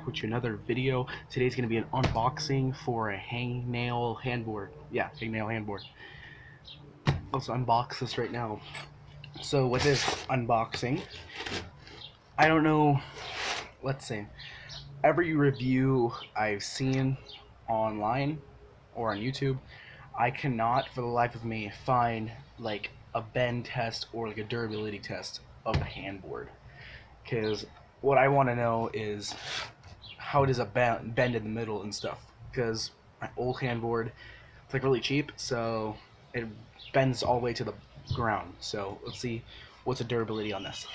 back with you another video. Today's going to be an unboxing for a hangnail handboard. Yeah, hangnail handboard. Let's unbox this right now. So with this unboxing, I don't know, let's see, every review I've seen online or on YouTube, I cannot for the life of me find like a bend test or like a durability test of the handboard because what I want to know is how does a bend in the middle and stuff because my old handboard it's like really cheap so it bends all the way to the ground. So let's see what's the durability on this.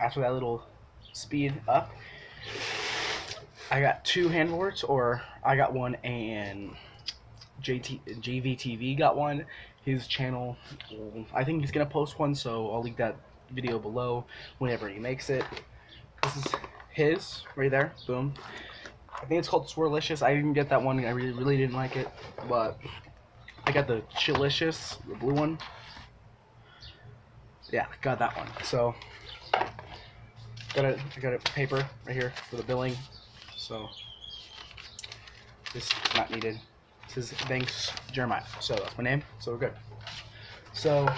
After that little speed up, I got two handboards, or I got one and JT JVTV got one. His channel, I think he's gonna post one, so I'll link that video below whenever he makes it. This is his right there. Boom. I think it's called Swirlicious. I didn't get that one. I really really didn't like it, but I got the Chillicious, the blue one. Yeah, got that one. So Got a I got a paper right here for the billing. So this not needed. This is thanks Jeremiah. So that's my name. So we're good. So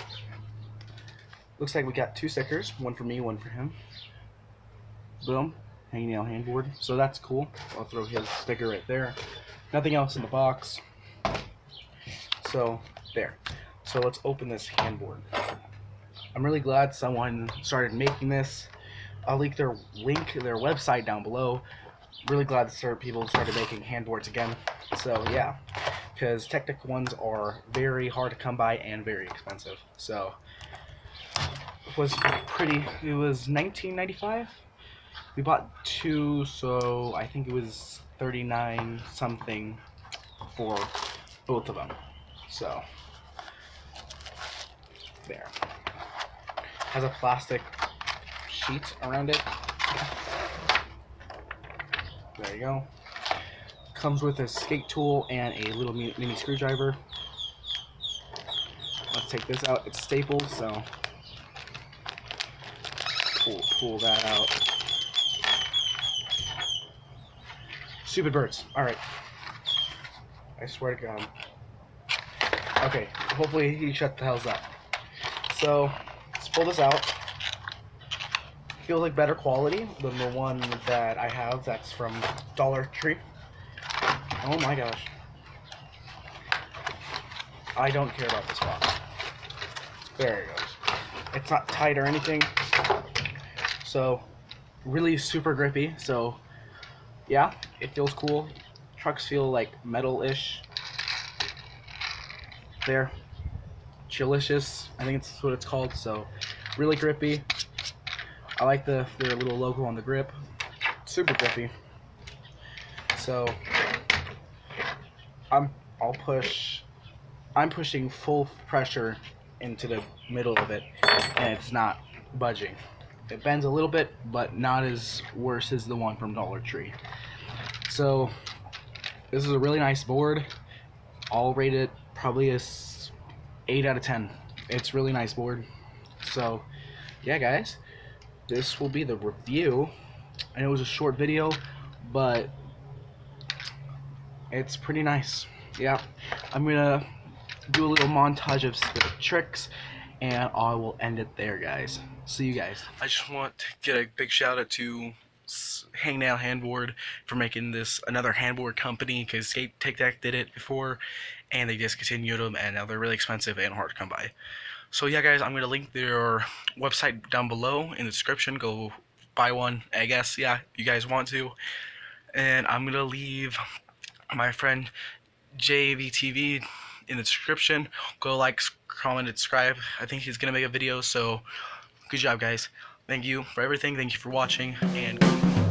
looks like we got two stickers, one for me, one for him. Boom. Hangnail handboard. So that's cool. I'll throw his sticker right there. Nothing else in the box. So there. So let's open this handboard. I'm really glad someone started making this I'll link their link, their website down below. Really glad that start, people started making hand handboards again. So yeah, because Tech Deck ones are very hard to come by and very expensive. So it was pretty. It was 19.95. We bought two, so I think it was 39 something for both of them. So there has a plastic sheet around it. There you go. Comes with a skate tool and a little mini, screwdriver. Let's take this out. It's stapled, so pull, pull that out. Stupid birds. Alright. I swear to God. Okay, hopefully he shut the hells up. So, let's pull this out feels like better quality than the one that I have that's from Dollar Tree. Oh my gosh. I don't care about this box. There it goes. It's not tight or anything. So, really super grippy. So, yeah, it feels cool. Trucks feel like metal-ish. There. Chillicious, I think it's what it's called. So, really grippy. I like the their little logo on the grip. Super grippy. So I'm I'll push I'm pushing full pressure into the middle of it and it's not budging. It bends a little bit, but not as worse as the one from Dollar Tree. So this is a really nice board. I'll rate it probably a 8 out of 10. It's really nice board. So yeah guys, this will be the review. Know it was a short video, but it's pretty nice. Yeah, I'm gonna do a little montage of tricks, and I will end it there, guys. See you guys. I just want to get a big shout out to Hangnail Handboard for making this another handboard company because Skate Tech Deck did it before, and they discontinued them, and now they're really expensive and hard to come by. So yeah, guys, I'm gonna link their website down below in the description. Go buy one, I guess. Yeah, you guys want to. And I'm gonna leave my friend JVTV in the description. Go like, comment, subscribe. I think he's gonna make a video. So good job, guys. Thank you for everything. Thank you for watching and.